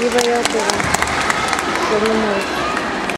Красивая опера. Черноморец.